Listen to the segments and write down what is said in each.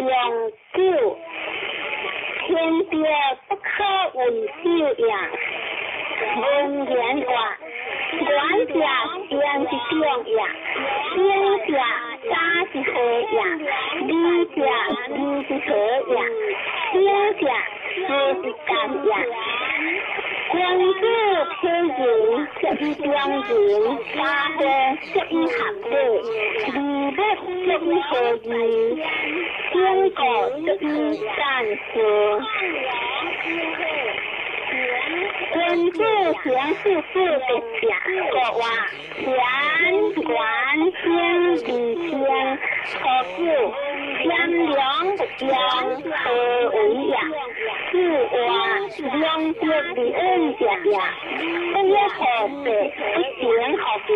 上九，天地不可为少呀。文言话，管家先是重呀，先家家是好呀，理家理是好呀，先家说是干呀。君子天人，这一两人，家和这一合作，礼乐这一合一，天国这一善事。君子贤是四个讲国话，贤管天地天，何故贤良良何为呀？是话良德的恩讲呀，不要好事不行好行，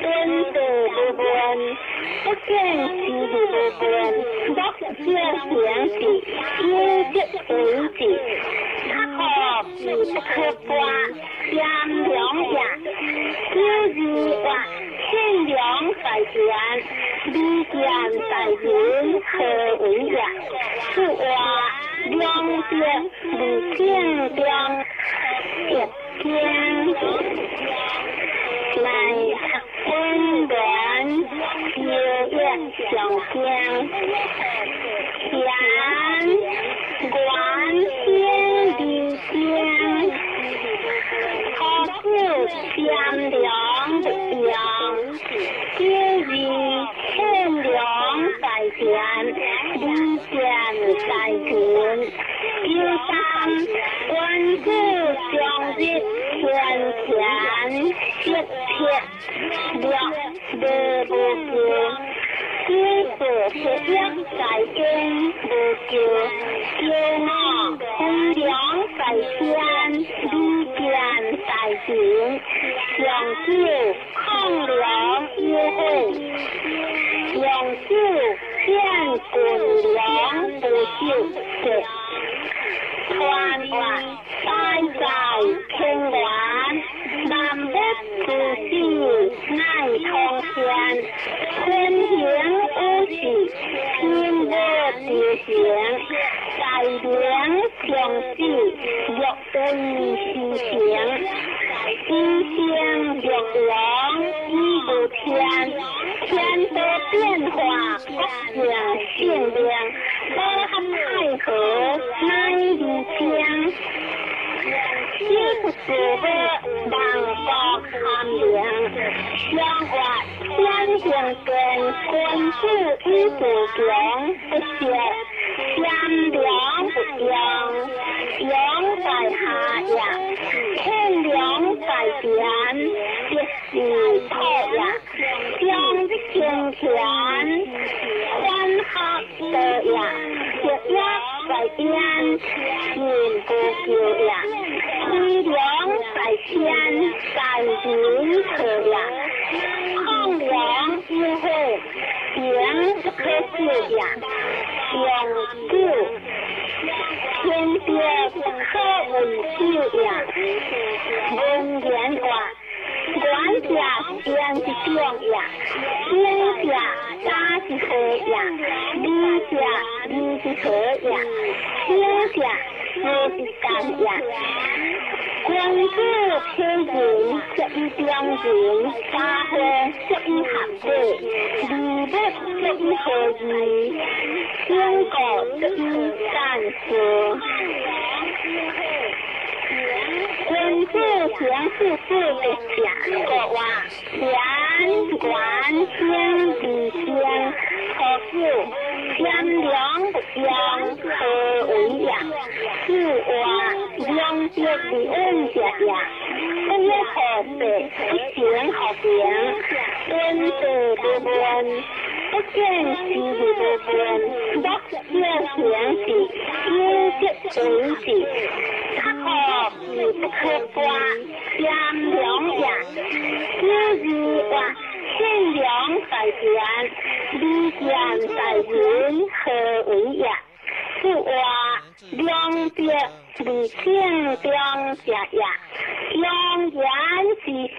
恩德，不见其的不问，不见贤的，因这为己。他可不可挂，善良呀，就是话善良在天，理想在人，何为呀？是话良德理性良，一天月月相天，天管天地天，好事善良不良，天意善良在天，理想在人。有山君子相日，天天切切在根不久，有我风凉在天，理见在行，相救抗良优惠，相救见滚良不朽的。川外山在天完，南北自西乃通天，天行无喜，天德地行，在良相济，若为西行，一行若良，一不天，天德变化，不讲性量，和合太和，乃理天。一不是的，万国看良，相话相相跟，君子与不良不学，善良不良，良在下呀，善良在天，一是好呀，相天天，宽合的呀，一压在天，人不救呀。凄凉在天，在人可呀，抗凉之后，凉不可救呀，永救，天地不可为救呀，文言话。管家先是重呀，天下家是好呀，理家理是好呀，天下是干呀。君子天人，这一两人，家和这一合作，礼乐这一合一，天国这一善事。君子贤是四个讲国话，贤管天地天，何故贤良不良何为呀？是话良德的恩家呀，不要好事不行好行，恩德不问。不见其的不分，不见贤的，因这为的，他可是不可挂，善良呀，就是话善良在天，理想在人，何为呀？是话良德理性良家呀，永远是是。